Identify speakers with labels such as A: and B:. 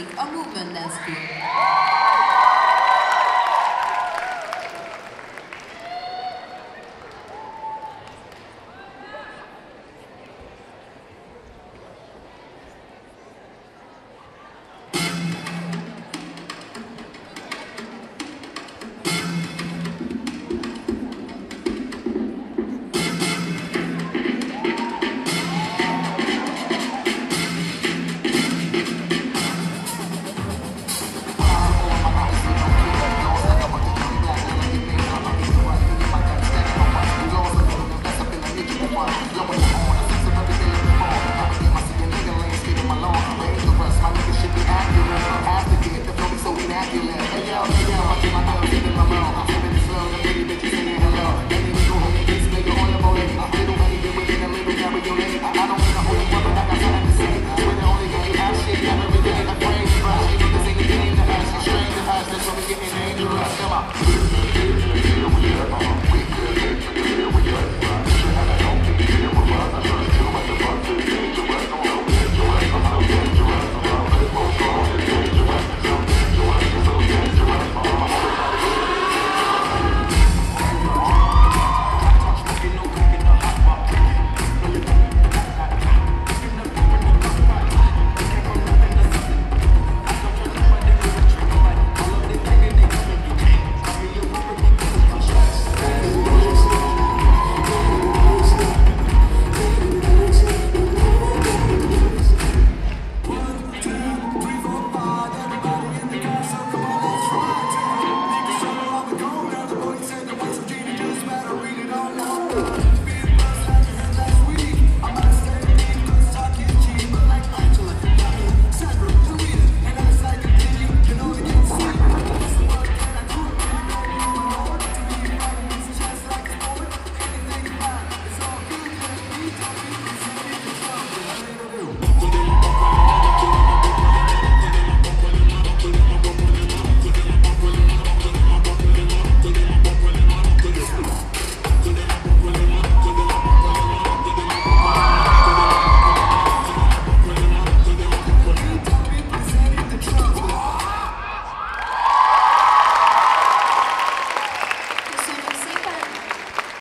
A: a Movement Dance School. Stop.